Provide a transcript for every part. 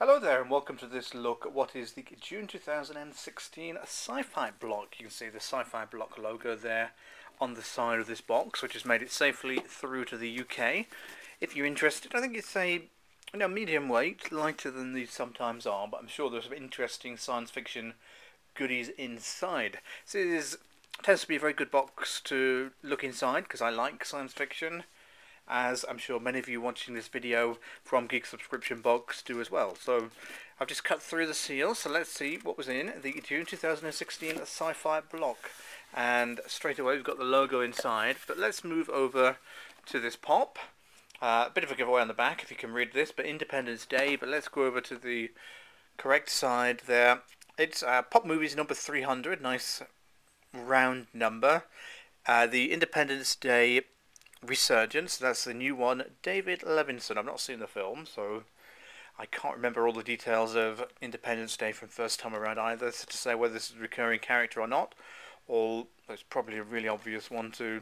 Hello there and welcome to this look at what is the June 2016 Sci-Fi block. You can see the Sci-Fi block logo there on the side of this box which has made it safely through to the UK. If you're interested, I think it's a you know, medium weight, lighter than these sometimes are, but I'm sure there's some interesting science fiction goodies inside. It is, tends to be a very good box to look inside because I like science fiction as I'm sure many of you watching this video from Geek Subscription Box do as well. So I've just cut through the seal, so let's see what was in the June 2016 Sci-Fi block. And straight away we've got the logo inside, but let's move over to this pop. A uh, bit of a giveaway on the back if you can read this, but Independence Day, but let's go over to the correct side there. It's uh, Pop Movies number 300, nice round number. Uh, the Independence Day Resurgence, that's the new one. David Levinson, I've not seen the film, so I can't remember all the details of Independence Day from first time around either to say whether this is a recurring character or not. Or it's probably a really obvious one to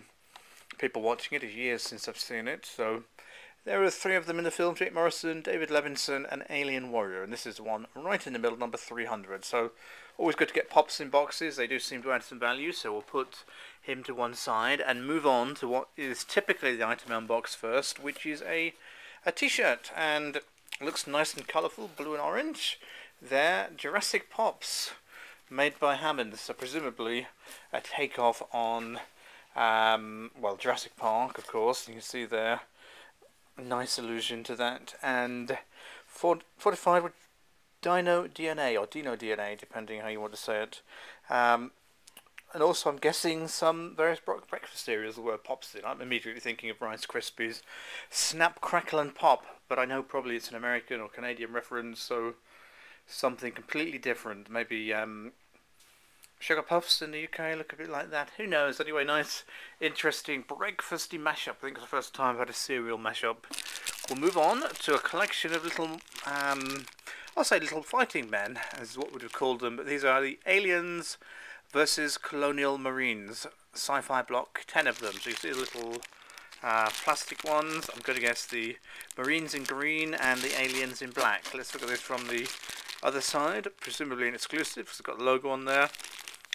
people watching it. It's years since I've seen it, so there are three of them in the film, Jake Morrison, David Levinson and Alien Warrior, and this is one right in the middle, number 300. So always good to get pops in boxes, they do seem to add some value, so we'll put him to one side and move on to what is typically the item unboxed first, which is a a t-shirt, and looks nice and colourful, blue and orange. There, Jurassic Pops, made by Hammond, so presumably a takeoff on, um, well, Jurassic Park, of course, you can see there nice allusion to that. And fortified with Dino DNA or Dino DNA, depending how you want to say it. Um, and also, I'm guessing some various breakfast cereals the word pops in. I'm immediately thinking of Rice Krispies, Snap, Crackle, and Pop. But I know probably it's an American or Canadian reference, so something completely different. Maybe um, Sugar Puffs in the UK look a bit like that. Who knows? Anyway, nice, interesting breakfasty mashup. I think it's the first time I've had a cereal mashup. We'll move on to a collection of little, um, I'll say little fighting men, as what we would have called them. But these are the Aliens versus Colonial Marines. Sci-fi block, ten of them. So you see the little uh, plastic ones. I'm going to guess the Marines in green and the Aliens in black. Let's look at this from the other side, presumably an exclusive, because it's got the logo on there.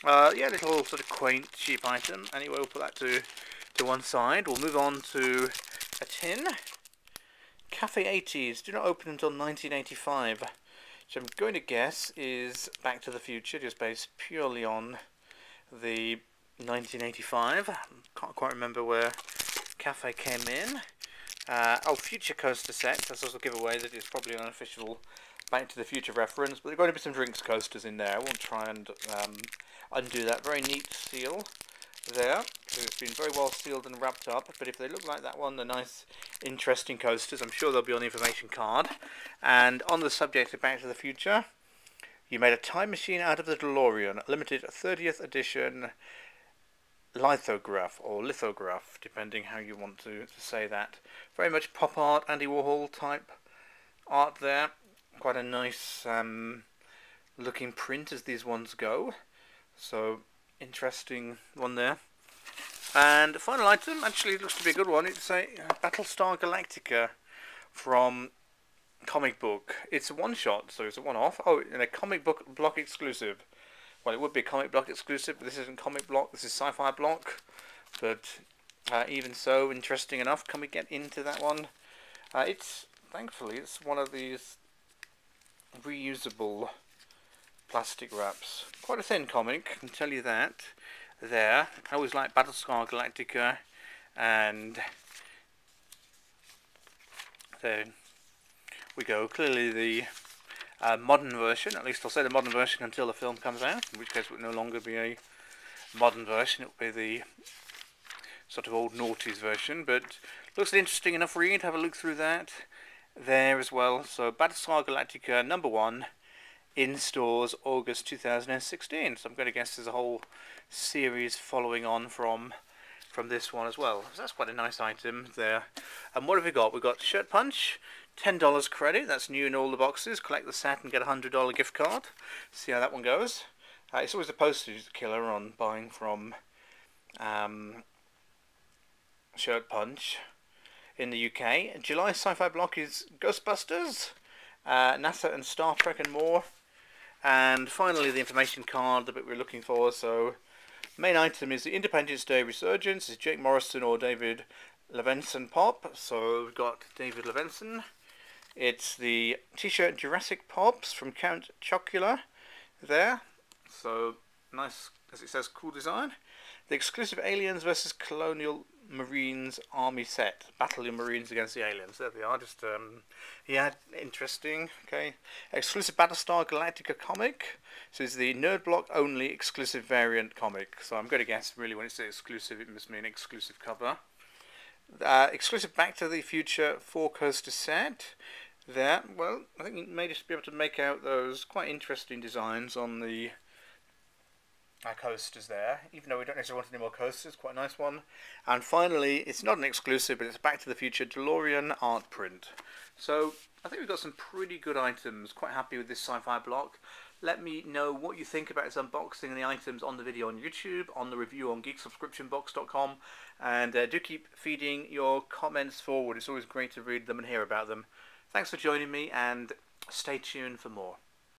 Uh, yeah, little sort of quaint, cheap item. Anyway, we'll put that to, to one side. We'll move on to a tin. Cafe 80s do not open until 1985. Which I'm going to guess is Back to the Future, just based purely on the 1985. Can't quite remember where Cafe came in. Uh, oh, Future Coaster set. That's also a giveaway that it's probably an unofficial Back to the Future reference. But there are going to be some drinks coasters in there. I won't try and um, undo that. Very neat seal there. So it's been very well sealed and wrapped up. But if they look like that one, the nice, interesting coasters, I'm sure they'll be on the information card. And on the subject of Back to the Future, you made a time machine out of the DeLorean, limited 30th edition lithograph or lithograph, depending how you want to, to say that. Very much pop art, Andy Warhol type art there. Quite a nice um, looking print as these ones go. So interesting one there. And the final item actually looks to be a good one. It's a Battlestar Galactica from comic book. It's a one shot, so it's a one off. Oh, and a comic book block exclusive. Well, it would be a comic block exclusive, but this isn't comic block. This is sci-fi block. But uh, even so, interesting enough. Can we get into that one? Uh, it's thankfully it's one of these reusable plastic wraps. Quite a thin comic, can tell you that. There. I always like Battlestar Galactica and there we go. Clearly the uh, modern version, at least I'll say the modern version until the film comes out, in which case it will no longer be a modern version, it will be the sort of old noughties version, but looks an interesting enough read, have a look through that there as well. So Battlestar Galactica number one, in stores August 2016. So I'm going to guess there's a whole series following on from from this one as well. So that's quite a nice item there. And what have we got? We've got Shirt Punch, $10 credit. That's new in all the boxes. Collect the set and get a $100 gift card. See how that one goes. Uh, it's always a postage killer on buying from um, Shirt Punch in the UK. July sci-fi block is Ghostbusters uh, NASA and Star Trek and more. And finally, the information card, the bit we're looking for. So, main item is the Independence Day Resurgence. Is Jake Morrison or David Levinson pop? So we've got David Levinson. It's the T-shirt Jurassic Pops from Count Chocula there. So nice, as it says, cool design. The exclusive Aliens versus Colonial Marines army set. Battle of Marines against the aliens. There they are. Just um, yeah, interesting. Okay, exclusive Battlestar Galactica comic. So it's the Nerd Block only exclusive variant comic. So I'm going to guess really when it says exclusive, it must mean exclusive cover. Uh, exclusive Back to the Future four coaster set. There, well, I think you may just be able to make out those quite interesting designs on the our coasters there, even though we don't necessarily want any more coasters, quite a nice one. And finally, it's not an exclusive, but it's Back to the Future DeLorean art print. So I think we've got some pretty good items, quite happy with this sci-fi block. Let me know what you think about this unboxing and the items on the video on YouTube, on the review on geeksubscriptionbox.com, and uh, do keep feeding your comments forward. It's always great to read them and hear about them. Thanks for joining me, and stay tuned for more.